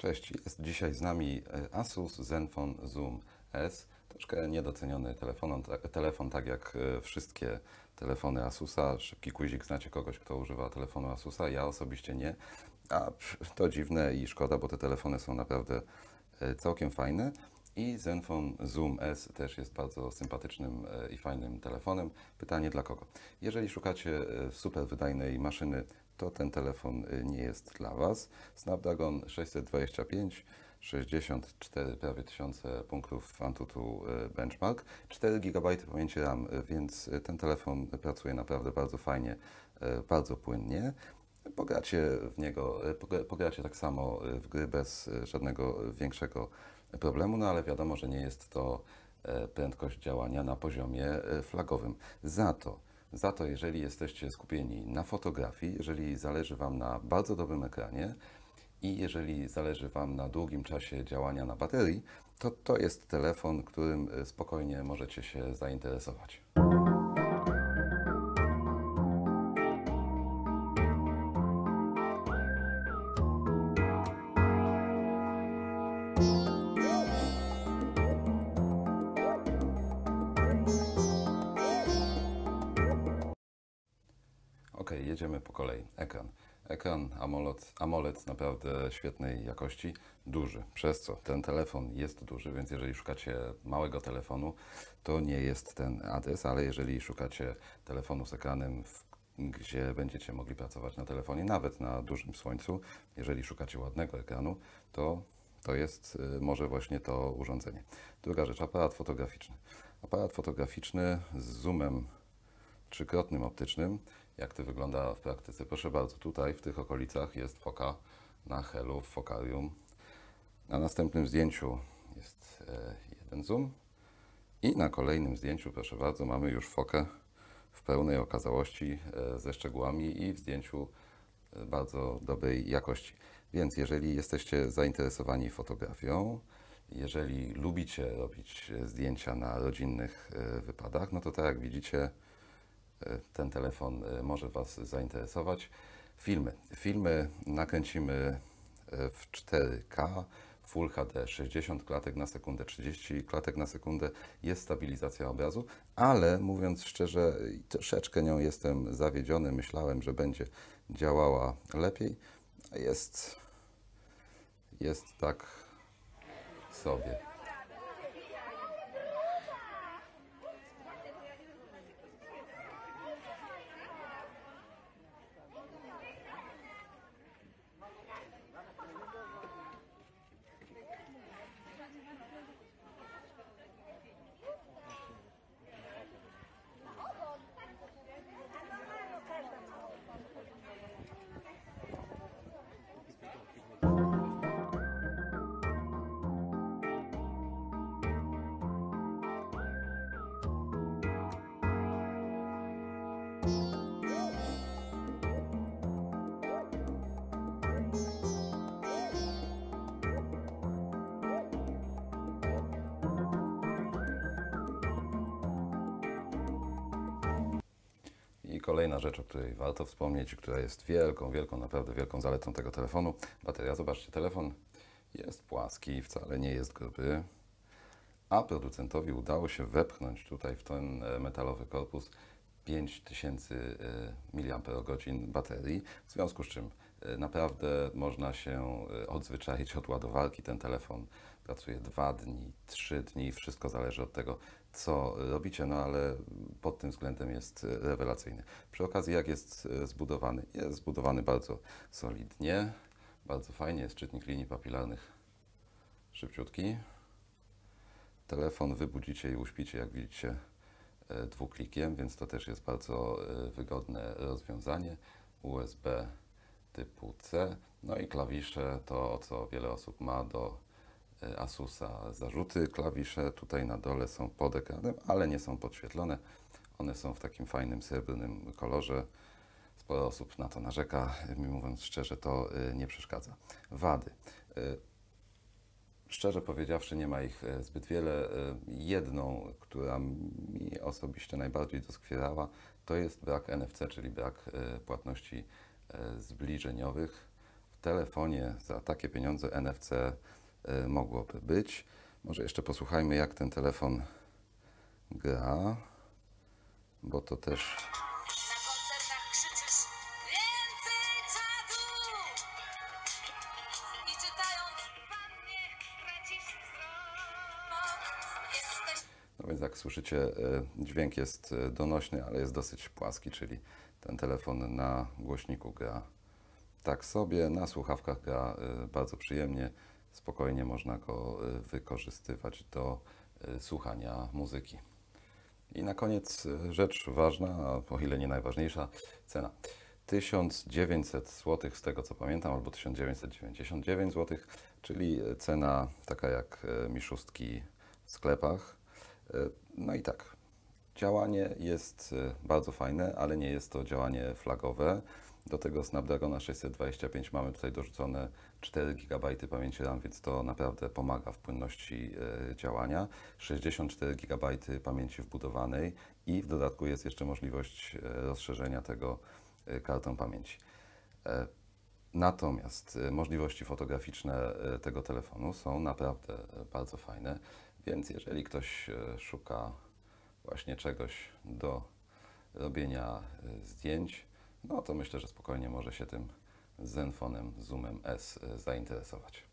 Cześć, jest dzisiaj z nami e, Asus Zenfone Zoom S. Troszkę niedoceniony telefon, telefon tak jak e, wszystkie telefony Asusa. Szybki guzik, znacie kogoś, kto używa telefonu Asusa? Ja osobiście nie. A to dziwne i szkoda, bo te telefony są naprawdę e, całkiem fajne. I Zenfone Zoom S też jest bardzo sympatycznym i fajnym telefonem. Pytanie dla kogo? Jeżeli szukacie super wydajnej maszyny to ten telefon y, nie jest dla Was. Snapdragon 625, 64 prawie tysiące punktów Antutu y, Benchmark, 4 GB pamięci RAM, y, więc ten telefon pracuje naprawdę bardzo fajnie, bardzo płynnie. Pogracie w niego, pogracie tak samo w gry bez żadnego większego problemu, no ale wiadomo, że nie jest to prędkość działania na poziomie flagowym. Za to za to, jeżeli jesteście skupieni na fotografii, jeżeli zależy Wam na bardzo dobrym ekranie i jeżeli zależy Wam na długim czasie działania na baterii, to to jest telefon, którym spokojnie możecie się zainteresować. Ok, jedziemy po kolei. Ekran. Ekran AMOLED, AMOLED naprawdę świetnej jakości, duży, przez co ten telefon jest duży, więc jeżeli szukacie małego telefonu, to nie jest ten adres, ale jeżeli szukacie telefonu z ekranem, gdzie będziecie mogli pracować na telefonie, nawet na dużym słońcu, jeżeli szukacie ładnego ekranu, to to jest y, może właśnie to urządzenie. Druga rzecz, aparat fotograficzny. Aparat fotograficzny z zoomem trzykrotnym optycznym. Jak to wygląda w praktyce? Proszę bardzo, tutaj w tych okolicach jest foka na helu w fokarium. Na następnym zdjęciu jest e, jeden zoom i na kolejnym zdjęciu, proszę bardzo, mamy już fokę w pełnej okazałości e, ze szczegółami i w zdjęciu e, bardzo dobrej jakości. Więc jeżeli jesteście zainteresowani fotografią, jeżeli lubicie robić zdjęcia na rodzinnych wypadach, no to tak jak widzicie, ten telefon e, może Was zainteresować. Filmy. Filmy nakręcimy e, w 4K, Full HD 60 klatek na sekundę, 30 klatek na sekundę jest stabilizacja obrazu, ale mówiąc szczerze, troszeczkę nią jestem zawiedziony. Myślałem, że będzie działała lepiej. Jest, jest tak sobie. Kolejna rzecz, o której warto wspomnieć, która jest wielką, wielką, naprawdę wielką zaletą tego telefonu. Bateria, zobaczcie, telefon jest płaski, wcale nie jest gruby, a producentowi udało się wepchnąć tutaj w ten e, metalowy korpus 5000 e, mAh baterii, w związku z czym naprawdę można się odzwyczaić od ładowarki. Ten telefon pracuje 2 dni, 3 dni, wszystko zależy od tego, co robicie, no ale pod tym względem jest rewelacyjny. Przy okazji, jak jest zbudowany? Jest zbudowany bardzo solidnie, bardzo fajnie, jest czytnik linii papilarnych szybciutki. Telefon wybudzicie i uśpicie, jak widzicie, e, dwuklikiem, więc to też jest bardzo e, wygodne rozwiązanie. USB typu C, no i klawisze, to co wiele osób ma do E, Asusa zarzuty. Klawisze tutaj na dole są pod ekranem, ale nie są podświetlone. One są w takim fajnym srebrnym kolorze. Sporo osób na to narzeka, mi mówiąc szczerze, to e, nie przeszkadza. Wady. E, szczerze powiedziawszy, nie ma ich zbyt wiele. Jedną, która mi osobiście najbardziej doskwierała, to jest brak NFC, czyli brak płatności zbliżeniowych telefonie za takie pieniądze NFC y, mogłoby być. Może jeszcze posłuchajmy, jak ten telefon gra, bo to też czytając Jesteś No więc jak słyszycie, e, dźwięk jest e, donośny, ale jest dosyć płaski, czyli ten telefon na głośniku gra tak sobie, na słuchawkach gra e, bardzo przyjemnie, spokojnie można go wykorzystywać do słuchania muzyki. I na koniec rzecz ważna, o ile nie najważniejsza, cena. 1900 zł z tego co pamiętam, albo 1999 zł, czyli cena taka jak mi szóstki w sklepach. E, No i tak, działanie jest e, bardzo fajne, ale nie jest to działanie flagowe. Do tego Snapdragona 625 mamy tutaj dorzucone 4 GB pamięci RAM, więc to naprawdę pomaga w płynności e, działania. 64 GB pamięci wbudowanej i w dodatku jest jeszcze możliwość rozszerzenia tego kartą pamięci. Natomiast możliwości fotograficzne tego telefonu są naprawdę bardzo fajne, więc jeżeli ktoś e, szuka właśnie czegoś do robienia e, zdjęć, no to myślę, że spokojnie może się tym Zenfonem Zoomem S e, zainteresować.